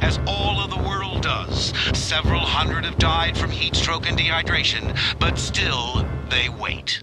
as all of the world does. Several hundred have died from heat stroke and dehydration, but still they wait.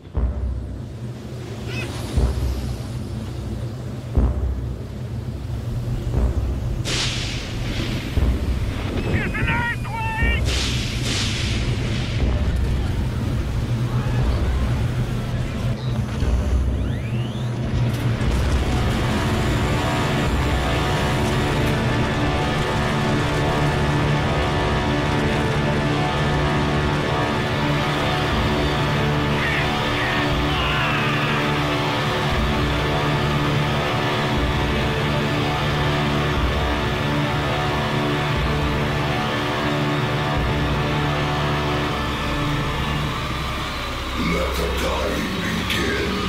let the dying begin.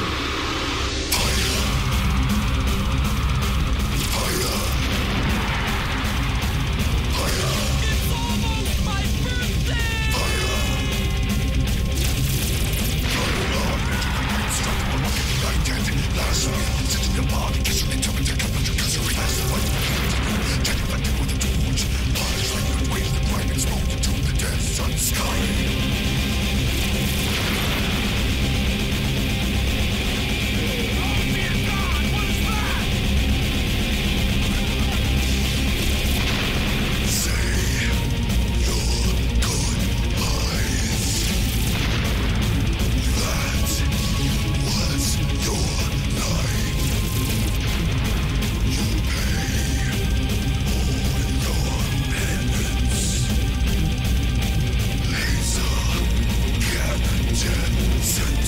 Agent